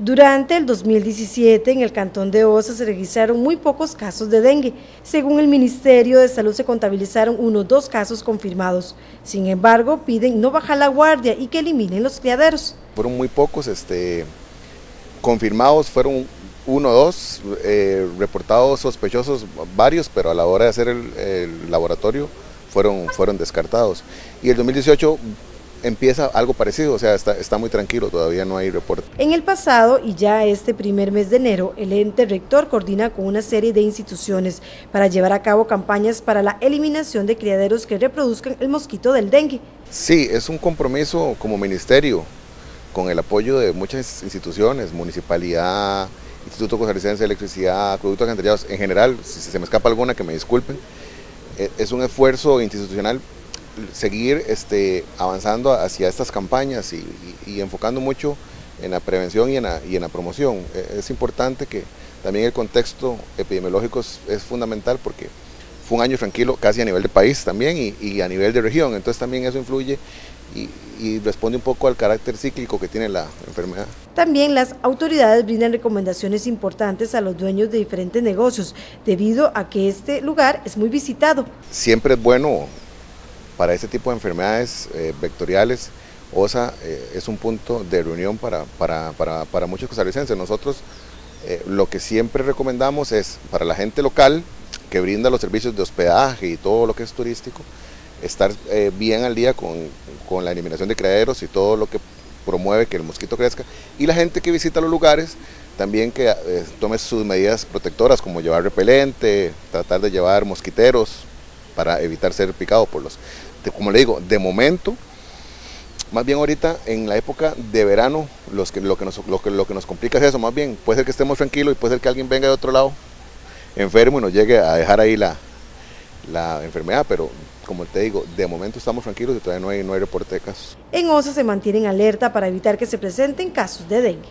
Durante el 2017 en el cantón de Osa se registraron muy pocos casos de dengue. Según el Ministerio de Salud se contabilizaron unos dos casos confirmados. Sin embargo, piden no bajar la guardia y que eliminen los criaderos. Fueron muy pocos este, confirmados, fueron uno o dos, eh, reportados sospechosos varios, pero a la hora de hacer el, el laboratorio fueron, fueron descartados. Y el 2018 empieza algo parecido, o sea, está, muy tranquilo, todavía no hay reporte. En el pasado y ya este primer mes de enero, el ente rector coordina con una serie de instituciones para llevar a cabo campañas para la eliminación de criaderos que reproduzcan el mosquito del dengue. Sí, es un compromiso como ministerio, con el apoyo de muchas instituciones, municipalidad, Instituto Costarricense de Electricidad, Productos Alcantarillados, en general, si se me escapa alguna que me disculpen, e, es un esfuerzo institucional seguir este, avanzando hacia estas campañas y, enfocando mucho en la prevención y en la, promoción. E, es importante que también el contexto epidemiológico es, fundamental porque fue un año tranquilo casi a nivel de país también y, a nivel de región, entonces también eso influye y, y, responde un poco al carácter cíclico que tiene la enfermedad. También las autoridades brindan recomendaciones importantes a los dueños de diferentes negocios, debido a que este lugar es muy visitado. Siempre es bueno para este tipo de enfermedades eh, vectoriales, OSA eh, es un punto de reunión para, para, muchos costarricenses. Nosotros eh, lo que siempre recomendamos es para la gente local que brinda los servicios de hospedaje y todo lo que es turístico, estar bien al día con, con, la eliminación de criaderos y todo lo que promueve que el mosquito crezca. Y la gente que visita los lugares también que tome sus medidas protectoras como llevar repelente, tratar de llevar mosquiteros para evitar ser picado por los como le digo, de momento, más bien ahorita en la época de verano, los que, lo, que nos, lo, que, lo que nos complica es eso, más bien puede ser que estemos tranquilos y puede ser que alguien venga de otro lado enfermo y nos llegue a dejar ahí la, la enfermedad, pero como te digo, de momento estamos tranquilos y todavía no hay, no hay reporte de casos. En OSA se mantienen alerta para evitar que se presenten casos de dengue.